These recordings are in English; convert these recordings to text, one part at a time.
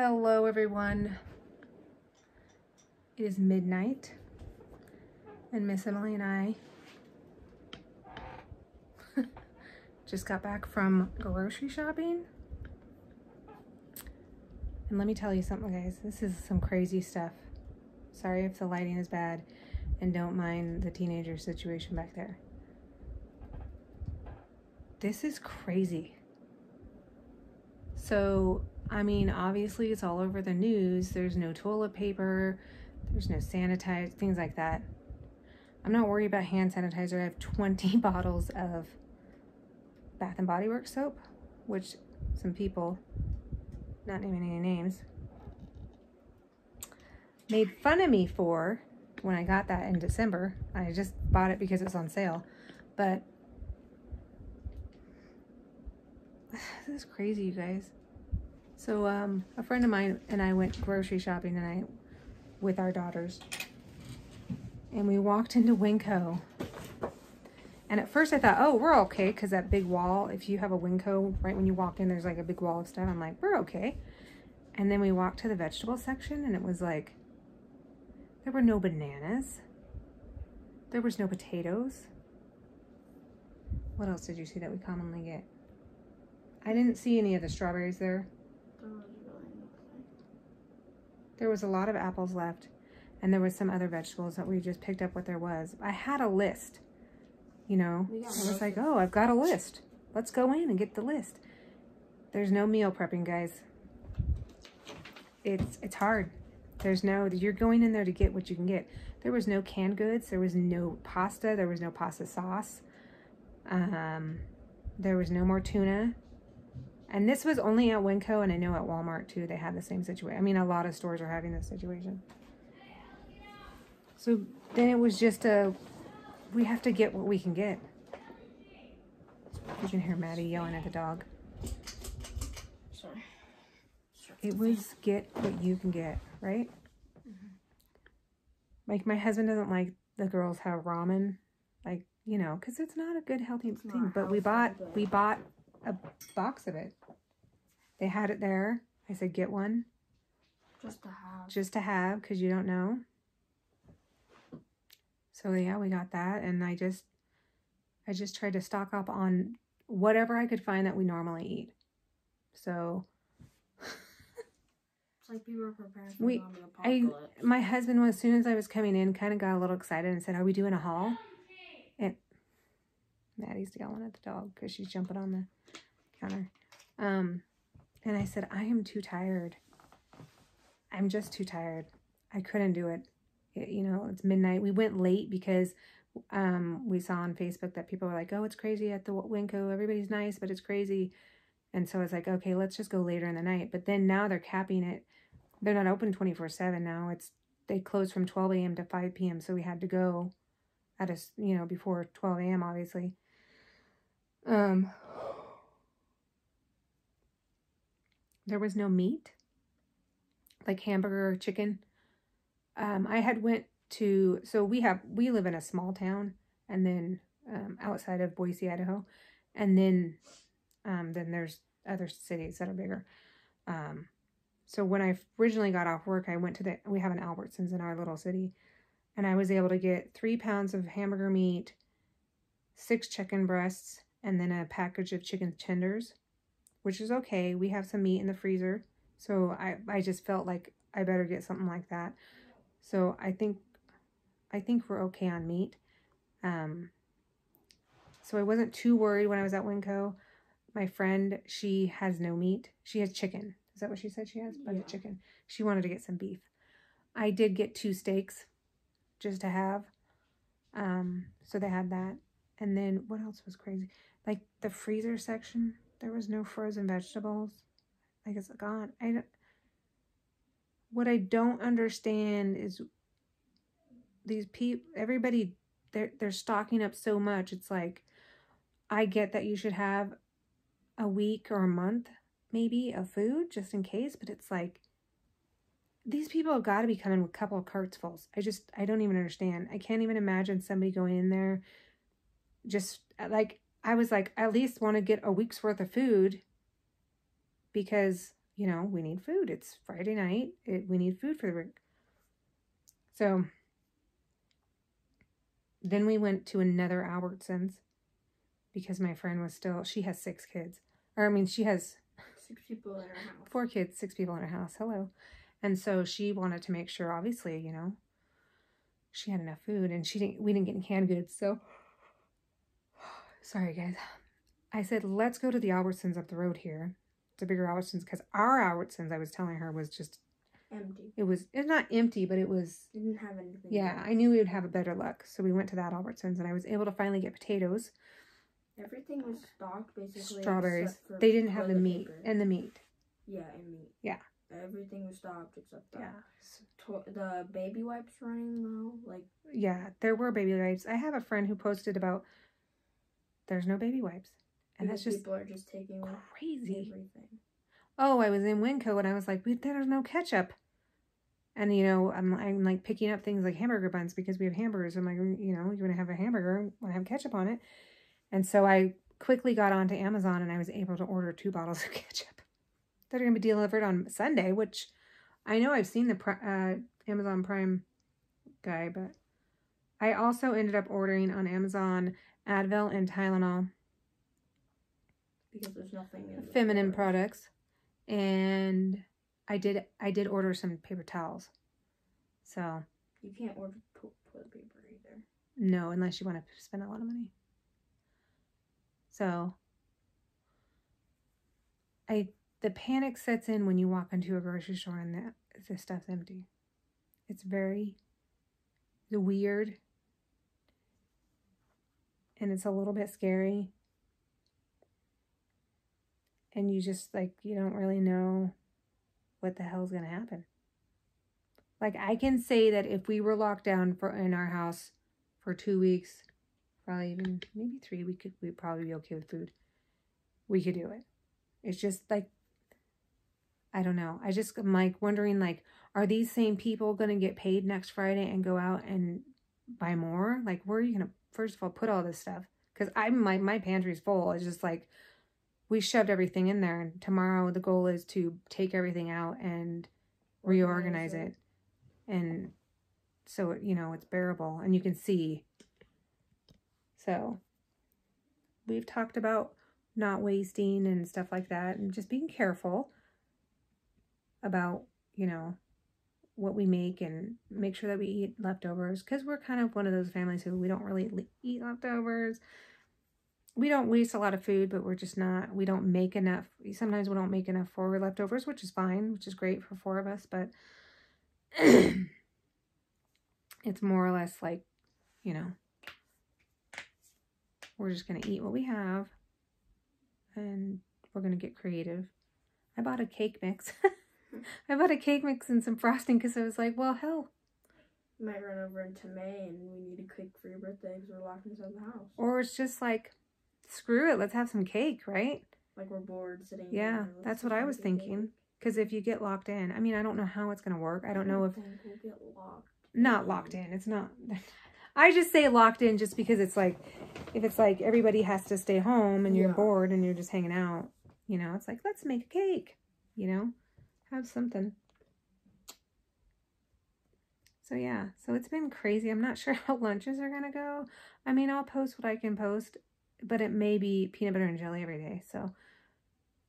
Hello, everyone. It is midnight, and Miss Emily and I just got back from grocery shopping. And let me tell you something, guys. This is some crazy stuff. Sorry if the lighting is bad, and don't mind the teenager situation back there. This is crazy. So, I mean, obviously, it's all over the news. There's no toilet paper, there's no sanitizer, things like that. I'm not worried about hand sanitizer. I have 20 bottles of Bath and Body Works soap, which some people, not naming any names, made fun of me for when I got that in December. I just bought it because it was on sale. But this is crazy, you guys. So um, a friend of mine and I went grocery shopping tonight with our daughters. And we walked into Winco. And at first I thought, oh, we're okay, because that big wall, if you have a Winco, right when you walk in, there's like a big wall of stuff. I'm like, we're okay. And then we walked to the vegetable section, and it was like, there were no bananas. There was no potatoes. What else did you see that we commonly get? I didn't see any of the strawberries there. There was a lot of apples left, and there was some other vegetables that we just picked up what there was. I had a list, you know. I was like, oh, I've got a list. Let's go in and get the list. There's no meal prepping, guys. It's it's hard. There's no, you're going in there to get what you can get. There was no canned goods. There was no pasta. There was no pasta sauce. Um, there was no more tuna. And this was only at Winco, and I know at Walmart too, they had the same situation. I mean, a lot of stores are having this situation. So then it was just a, we have to get what we can get. You can hear Maddie yelling at the dog. Sorry. It was get what you can get, right? Mm-hmm. Like my husband doesn't like the girls have ramen, like you know, because it's not a good healthy not thing. But we bought we bought a box of it. They had it there. I said get one Just to have. just to have because you don't know. So yeah, we got that, and I just I just tried to stock up on whatever I could find that we normally eat. So It's like we were preparing for We- I apocalypse. my husband was as soon as I was coming in kind of got a little excited and said, "Are we doing a haul?" Maddie's yelling at the dog because she's jumping on the counter. Um, and I said, "I am too tired. I'm just too tired. I couldn't do it. It- you know, it's midnight. We went late because um we saw on Facebook that people were like, "Oh, it's crazy at the Winco. Everybody's nice, but it's crazy." And so I was like, "Okay, let's just go later in the night." But then now they're capping it they're not open 24 7 now it's they close from 12 a.m to 5 p.m so we had to go at a you know before 12 a.m obviously um there was no meat like hamburger or chicken. Um i had went to so we have we live in a small town and then um, outside of boise idaho. And then um then there's other cities that are bigger. Um so when I originally got off work, I went to the we have an Albertsons in our little city, and I was able to get three pounds of hamburger meat, six chicken breasts, and then a package of chicken tenders, which is okay. We have some meat in the freezer, so I I just felt like I better get something like that. So I think I think we're okay on meat. Um, so I wasn't too worried when I was at Winco. My friend, she has no meat. She has chicken. Is that what she said she has? Yeah. chicken. She wanted to get some beef. I did get two steaks just to have. Um, so they had that. And then what else was crazy? Like the freezer section, there was no frozen vegetables. Like it's gone. I don't what I don't understand is these people everybody they're they're stocking up so much. It's like I get that you should have a week or a month maybe of food just in case, but it's like these people have got to be coming with a couple of carts full. I just I don't even understand. I can't even imagine somebody going in there just uh, like I was like at least want to get a week's worth of food because you know, we need food. It's Friday night. It, we need food for the rig. So then we went to another Albertsons because my friend was still, she has six kids. Or, I mean, she has Six people in her house. four kids, six people in her house. Hello. And so she wanted to make sure, obviously, you know, she had enough food and she didn't, we didn't get any canned goods. So, sorry guys. I said, let's go to the Albertsons up the road here. The bigger Albertsons, because our Albertsons, I was telling her, was just, Empty. it was, it's not empty, but it was, It didn't have anything. yeah, in I knew we would have a better luck. So we went to that Albertsons and I was able to finally get potatoes. Everything was stocked basically. strawberries. They didn't have the meat paper. and the meat. Yeah, and meat. Yeah. Everything was stocked except the Yeah. the baby wipes running low. Like Yeah, there were baby wipes. I have a friend who posted about there's no baby wipes. And that's just people are just taking crazy. everything. Oh, I was in Winco and I was like, "Wait, there's no ketchup. And you know, I'm I'm like picking up things like hamburger buns because we have hamburgers. I'm like, you know, you're gonna have a hamburger, want to have ketchup on it. And so I quickly got onto Amazon and I was able to order two bottles of ketchup. That are gonna be delivered on Sunday, which I know I've seen the uh, Amazon Prime guy, but I also ended up ordering on Amazon Advil and Tylenol. Because there's nothing in feminine products. And i did i did order some paper towels. So. You can't order toilet paper either. no unless you want to spend a lot of money. So. I the panic sets in when you walk into a grocery store and the, the stuff's empty. It's very the weird and it's a little bit scary. And you just like you don't really know what the hell's gonna happen. Like i can say that if we were locked down for in our house for two weeks probably even maybe three we could we'd probably be okay with food. We could do it. It's just like i don't know. I just i'm like wondering like are these same people gonna get paid next friday and go out and buy more? Like where are you gonna first of all put all this stuff. Because i'm my my pantry's full. It's just like we shoved everything in there and tomorrow the goal is to take everything out and reorganize Organize it. And so you know it's bearable and you can see. So we've talked about not wasting and stuff like that and just being careful about you know what we make and make sure that we eat leftovers because we're kind of one of those families who we don't really eat leftovers. We don't waste a lot of food but we're just not we don't make enough sometimes we don't make enough for leftovers which is fine which is great for four of us but it's more or less like you know we're just going to eat what we have and we're going to get creative. I bought a cake mix i bought a cake mix and some frosting because i was like well hell might run over into May and we need a cake for your birthday because we're locked inside the house. or it's just like screw it let's have some cake right Like we're bored sitting. Yeah, there, that's what I was thinking. because if you get locked in i mean i don't know how it's going to work i don't know if we'll get locked. not locked in it's not i just say locked in just because it's like if it's like everybody has to stay home and you're Yeah. bored and you're just hanging out you know it's like let's make a cake you know have something so yeah so it's been crazy i'm not sure how lunches are gonna go i mean i'll post what i can post but it may be peanut butter and jelly every day so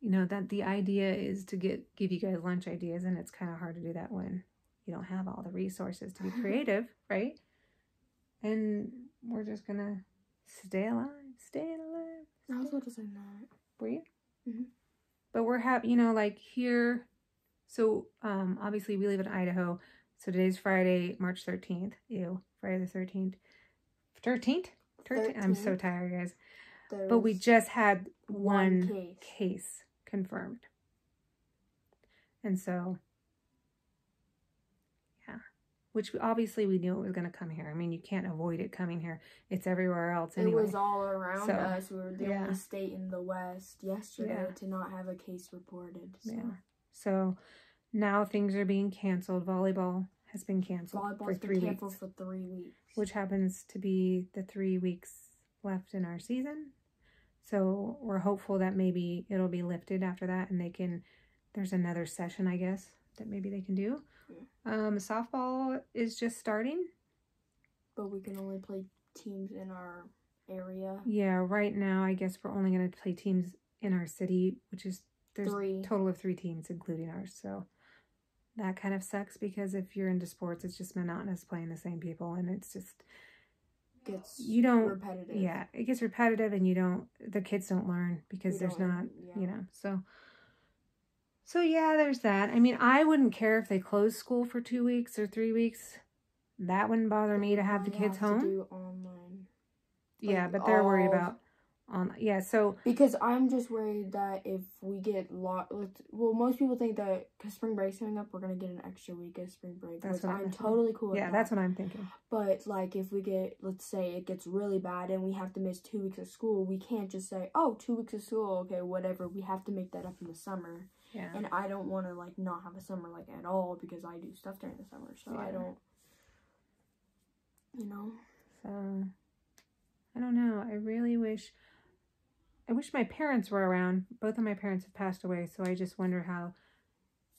you know that the idea is to get give you guys lunch ideas and it's kind of hard to do that when you don't have all the resources to be creative right and we're just gonna stay alive stay alive I was about to say that. were you? Mhm. But we're happy, you know, like here. So, um, obviously we live in Idaho. So today's Friday, March 13th. Ew, Friday the 13th. 13th? 13th? I'm so tired, guys. There But we just had one one case. case confirmed. And so, yeah, which obviously we knew it was going to come here. I mean, you can't avoid it coming here. It's everywhere else anyway. It was all around So, us. We were the yeah. only state in the West yesterday Yeah. to not have a case reported. So. Yeah. So now things are being canceled. Volleyball has been canceled for three been canceled weeks, for three weeks. which happens to be the three weeks left in our season. So we're hopeful that maybe it'll be lifted after that and they can there's another session, I guess, that maybe they can do. Yeah. Um, softball is just starting. But we can only play teams in our area. Yeah, right now, I guess we're only going to play teams in our city, which is there's Three. total of three teams, including ours. So that kind of sucks because if you're into sports, it's just monotonous playing the same people, and it's just Gets you don't. repetitive. Yeah, it gets repetitive, and you don't. The kids don't learn because We there's don't- yeah. you know. So, so yeah, there's that. I mean, I wouldn't care if they closed school for two weeks or three weeks. That wouldn't bother me to have the kids home. online. yeah, but they're worried about on. Yeah, so Because I'm just worried that if we get lot, well, most people think that because spring break's coming up, we're gonna get an extra week of spring break. That's what I'm I'm totally cool. With yeah, that. that's what I'm thinking. But like, if we get, let's say it gets really bad and we have to miss two weeks of school, we can't just say, "Oh, two weeks of school, okay, whatever." We have to make that up in the summer, Yeah. and I don't want to like not have a summer like at all because I do stuff during the summer, so I don't, you know. So I don't know. I really wish I wish my parents were around. Both of my parents have passed away, so I just wonder how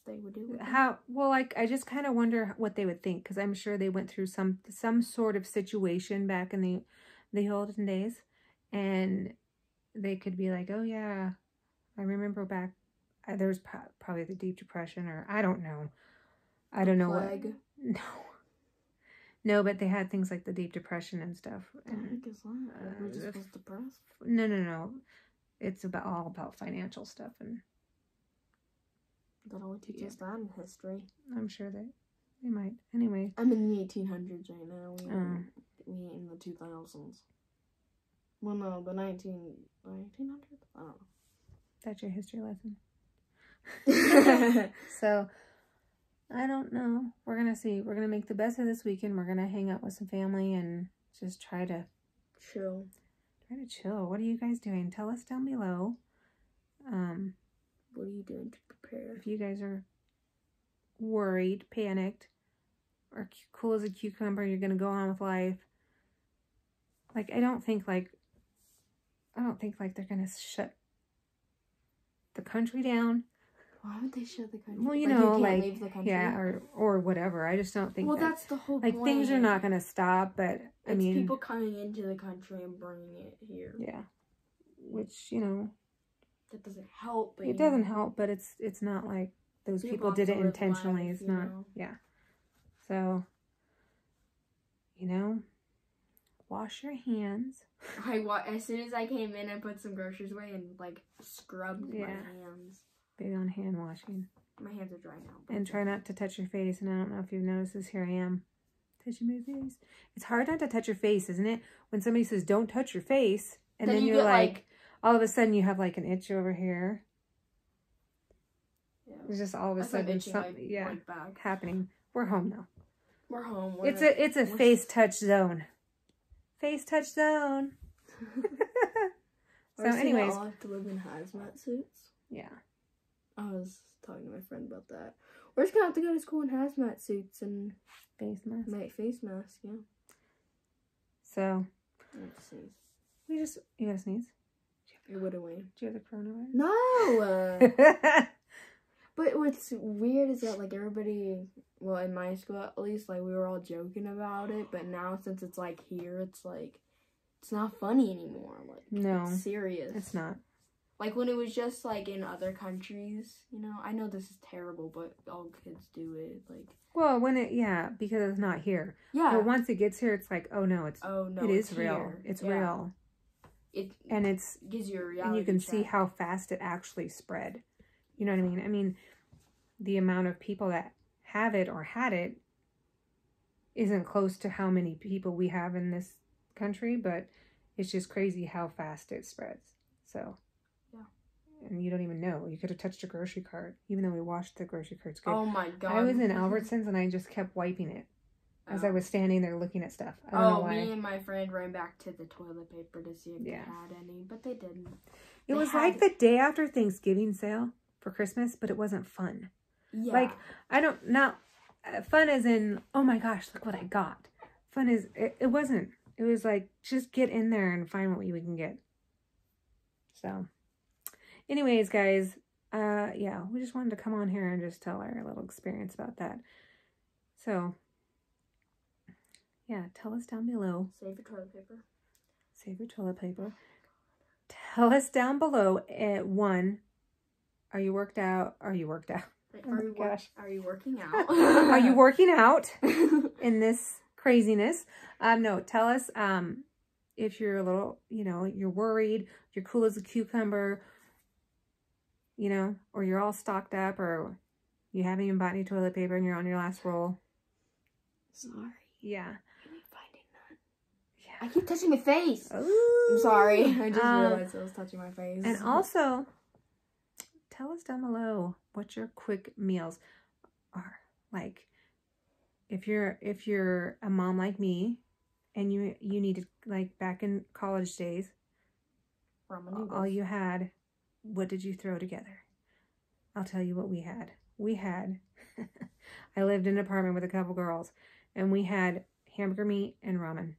They would do it. how well like I just kind of wonder what they would think cuz I'm sure they went through some some sort of situation back in the the olden days and they could be like, "Oh yeah, I remember back uh, there was pro- probably the deep depression or I don't know. I don't know what No. No, but they had things like the Deep Depression and stuff. The heck is that? We're just uh, depressed. no, no, no. It's about all about financial stuff, and That only teaches Yeah. us that in history. I'm sure that they might. Anyway, I'm in the 1800s right now. We, Oh. we in the 2000s. Well, no, the 19, the 1900s? I don't that's your history lesson. So, I don't know. We're gonna see. We're gonna make the best of this weekend. We're gonna hang out with some family and just try to Chill. try to chill. What are you guys doing? Tell us down below. Um, What are you doing to prepare? if you guys are worried, panicked, or cool as a cucumber, you're gonna go on with life. Like I don't think like I don't think like they're gonna shut the country down. Why would they shut the country? Well, you Like, know, can't like leave the country? yeah, or or whatever. I just don't think well, that, that's the whole like point. things are not gonna stop. But I It's mean, people coming into the country and bringing it here. yeah, which you know That doesn't help. But, it you doesn't know, help. But it's it's not like those People people did it intentionally. life, it's not. know? Yeah. So, you know, wash your hands. I wa- as soon as I came in, I put some groceries away and like scrubbed my hands. Big on hand washing. My hands are dry now. And try not to touch your face. And I don't know if you've noticed this. Here I am. Touching my face. It's hard not to touch your face, isn't it? When somebody says, don't touch your face. And Then then, you you're like, like- all of a sudden you have like an itch over here. Yeah. It's just all of a That's sudden something, yeah, like, happening. We're home now. We're home. We're It's a it's a face touch zone. Face touch zone. so, anyways, all have to live in hazmat suits. yeah. I was talking to my friend about that. We're just gonna have to go to school in hazmat suits and Face mask. make face masks. Yeah. So I have to sneeze. we just you gotta sneeze. It would have win. Do you have the coronavirus? No. but what's weird is that like everybody, well, in my school at least, like we were all joking about it. But now since it's like here, it's like it's not funny anymore. Like No. it's serious. it's not. Like when it was just like in other countries, you know. I know this is terrible, but all kids do it. Like Well, when it yeah, because it's not here. yeah. But once it gets here, it's like, oh no, it's oh no, it is it's real. here. It's Yeah. real, It and it's gives you a reality. and you can see how fast it actually spread. You know what I mean? I mean, the amount of people that have it or had it isn't close to how many people we have in this country, but it's just crazy how fast it spreads. So. And you don't even know. You could have touched a grocery cart, even though we washed the grocery carts good. Oh my god! I was in Albertsons and I just kept wiping it as I Oh. was standing there looking at stuff. I don't know Oh, why. me and my friend ran back to the toilet paper to see if Yeah. they had any, but they didn't. It They was had- like the day after Thanksgiving sale for Christmas, but it wasn't fun. Yeah. Like I don't not uh, fun as in oh my gosh look what I got. Fun is it, it wasn't. It was like just get in there and find what you can get. So, anyways, guys, uh, yeah, we just wanted to come on here and just tell our little experience about that. So, yeah, tell us down below. Save your toilet paper. Save your toilet paper. Tell us down below at one. Are you worked out? Are you worked out? Like, are, Oh you gosh. are you working out? Are you working out in this craziness? Um, no, tell us um if you're a little, you know, you're worried, you're cool as a cucumber, you know, or you're all stocked up, or you haven't even bought any toilet paper and you're on your last roll. Sorry. Yeah. I ain't finding none. Yeah. I keep touching my face. Ooh. I'm sorry. I just Um, realized I was touching my face. And also, tell us down below what your quick meals are. Like, if you're if you're a mom like me, and you you needed like back in college days, ramen all you had, what did you throw together? I'll tell you what we had. We had. I lived in an apartment with a couple girls, and we had hamburger meat and ramen.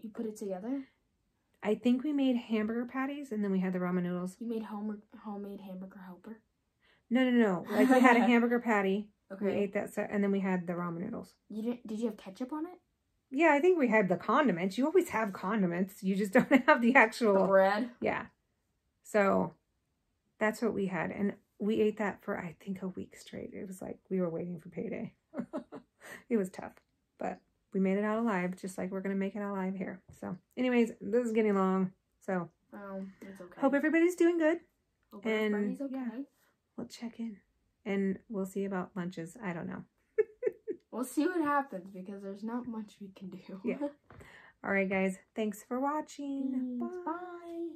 You put it together. I think we made hamburger patties, and then we had the ramen noodles. You made home homemade hamburger helper. No, no, no. Like we had a hamburger patty. Okay. We ate that, so, and then we had the ramen noodles. You didn't? Did you have ketchup on it? Yeah, I think we had the condiments. You always have condiments. You just don't have the The actual. bread. Yeah. So that's what we had. And we ate that for, I think, a week straight. It was like we were waiting for payday. it was tough, but we made it out alive, just like we're going to make it out alive here. So, anyways, this is getting long. So, Oh, it's okay. hope everybody's doing good. Hope and, everybody's okay. yeah. We'll check in and we'll see about lunches. I don't know. We'll see what happens because there's not much we can do. Yeah. All right, guys. Thanks for watching. Thanks. Bye. Bye.